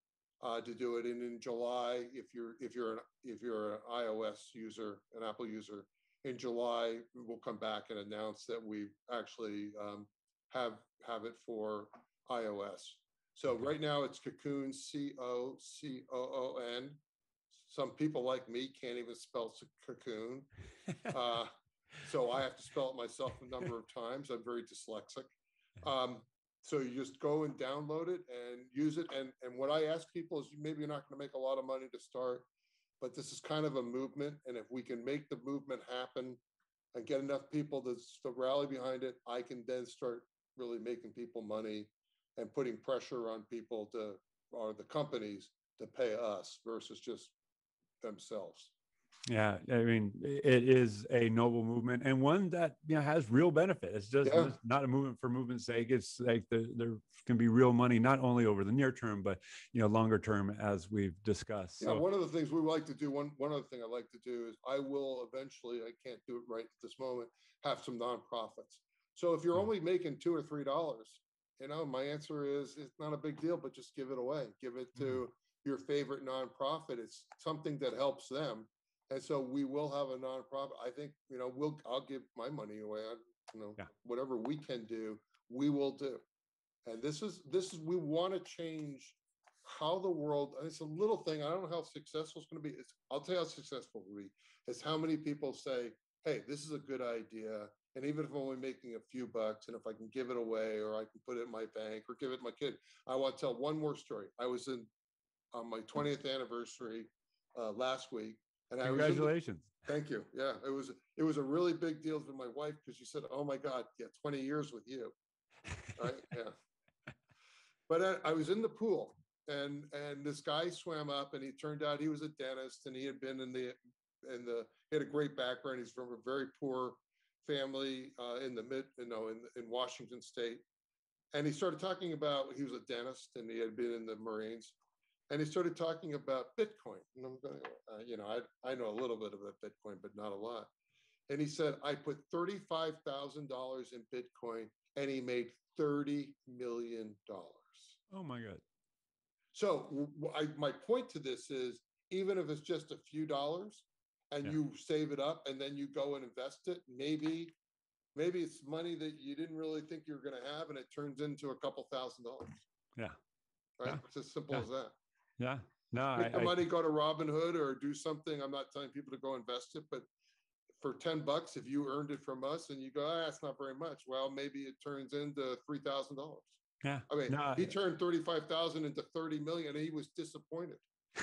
uh, to do it. And in July, if you're if you're an if you're an iOS user, an Apple user, in July we'll come back and announce that we actually um, have have it for iOS. So right now it's Cocoon C O C O O N. Some people like me can't even spell cocoon. [LAUGHS] Uh, so I have to spell it myself a number of times. I'm very dyslexic. Um, so you just go and download it and use it. And and what I ask people is maybe you're not going to make a lot of money to start, but this is kind of a movement. And if we can make the movement happen and get enough people to, to rally behind it, I can then start really making people money and putting pressure on people to or the companies to pay us versus just themselves. Yeah, I mean, it is a noble movement and one that you know has real benefit. It's just, yeah. just not a movement for movement's sake. It's like the, there can be real money not only over the near term, but you know longer term, as we've discussed. Yeah, so, one of the things we like to do. One one other thing I like to do is I will eventually. I can't do it right at this moment. Have some nonprofits. So if you're hmm. only making two or three dollars, you know, my answer is it's not a big deal, but just give it away. Give it to mm-hmm. your favorite nonprofit. It's something that helps them and so we will have a nonprofit. I think you know we'll I'll give my money away. I, you know yeah. whatever we can do, we will do. And this is this is we want to change how the world. it's a little thing. I don't know how successful it's going to be. It's, I'll tell you how successful it will be. It's how many people say, "Hey, this is a good idea." And even if I'm only making a few bucks, and if I can give it away, or I can put it in my bank, or give it to my kid, I want to tell one more story. I was in on my 20th anniversary uh, last week, and Congratulations. The, thank you. Yeah, it was it was a really big deal for my wife because she said, "Oh my God, yeah, 20 years with you." right? [LAUGHS] Yeah. But I, I was in the pool, and and this guy swam up, and he turned out he was a dentist, and he had been in the in the he had a great background. He's from a very poor family uh, in the mid, you know, in in Washington State, and he started talking about he was a dentist and he had been in the Marines, and he started talking about Bitcoin. And I'm going, uh, you know, I I know a little bit about Bitcoin, but not a lot. And he said, I put thirty-five thousand dollars in Bitcoin, and he made thirty million dollars. Oh my god! So I, my point to this is, even if it's just a few dollars, and yeah. you save it up, and then you go and invest it, maybe maybe it's money that you didn't really think you were going to have and it turns into a couple thousand dollars yeah right yeah. it's as simple yeah. as that yeah no Make I, the money go to robinhood or do something i'm not telling people to go invest it but for 10 bucks if you earned it from us and you go ah, that's not very much well maybe it turns into $3000 yeah i mean no, he turned 35000 into 30 million and he was disappointed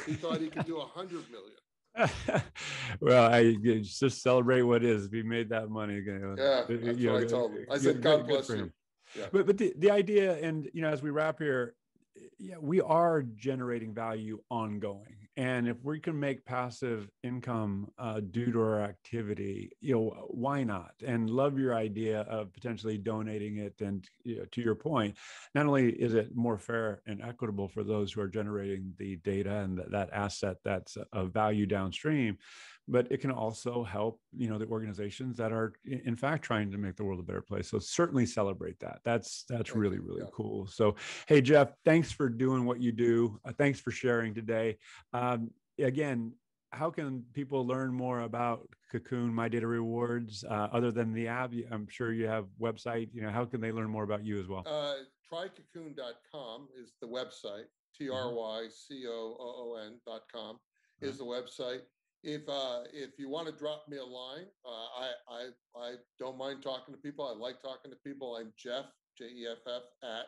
he thought he could do 100 million [LAUGHS] well, I just celebrate what is. If he made that money, again, yeah, that's you what know, I told him. I said, "God bless you." Yeah. But but the, the idea, and you know, as we wrap here, yeah, we are generating value ongoing. And if we can make passive income uh, due to our activity, you know, why not? And love your idea of potentially donating it. And you know, to your point, not only is it more fair and equitable for those who are generating the data and that asset that's of value downstream, but it can also help you know the organizations that are in fact trying to make the world a better place. So certainly celebrate that. That's that's really really yeah. cool. So hey jeff thanks for doing what you do. Uh, thanks for sharing today. Um, again how can people learn more about cocoon my data rewards uh, other than the app? I'm sure you have website. You know how can they learn more about you as well? Uh, trycocoon.com is the website. Mm-hmm. t-r-y-c-o-o-n.com is uh-huh. the website if uh, if you want to drop me a line, uh, I, I I don't mind talking to people. I like talking to people. I'm Jeff J E F F at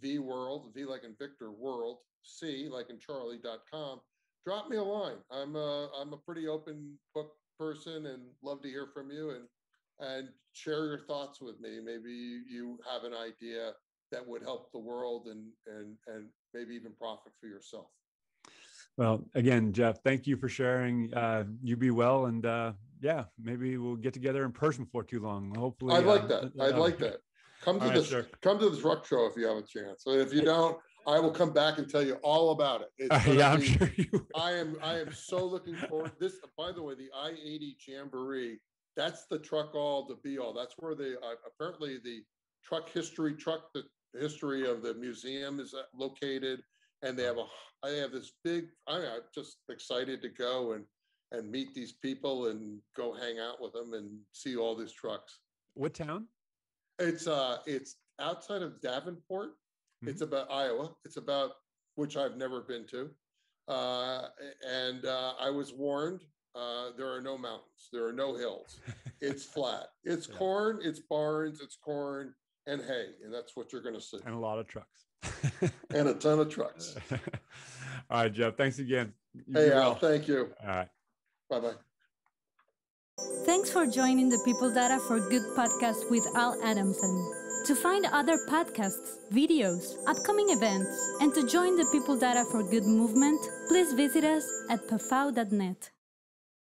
V World V like in Victor World C like in Charlie.com. Drop me a line. I'm a I'm a pretty open book person and love to hear from you and and share your thoughts with me. Maybe you have an idea that would help the world and and and maybe even profit for yourself. Well, again, Jeff, thank you for sharing. Uh, you be well, and uh, yeah, maybe we'll get together in person for too long. Hopefully, I'd like uh, that. [LAUGHS] I'd like that. Come to this. Sure. Come to this rock show if you have a chance. And if you don't, I will come back and tell you all about it. Uh, yeah, I'm sure you. Will. I am. I am so looking forward. This, by the way, the I eighty Jamboree. That's the truck all to be all. That's where the uh, apparently the truck history truck the history of the museum is uh, located and they have a I have this big I'm just excited to go and and meet these people and go hang out with them and see all these trucks. What town? It's uh it's outside of Davenport. Mm-hmm. It's about Iowa. It's about which I've never been to. Uh, and uh, I was warned uh, there are no mountains, there are no hills. [LAUGHS] It's flat. It's yeah. corn, it's barns, it's corn and hay, and that's what you're going to see. And a lot of trucks. [LAUGHS] and a ton of trucks. [LAUGHS] All right, Jeff. Thanks again. You hey, Al. Well. Thank you. All right. Bye bye. Thanks for joining the People Data for Good podcast with Al Adamsen. To find other podcasts, videos, upcoming events, and to join the People Data for Good movement, please visit us at pafow.net.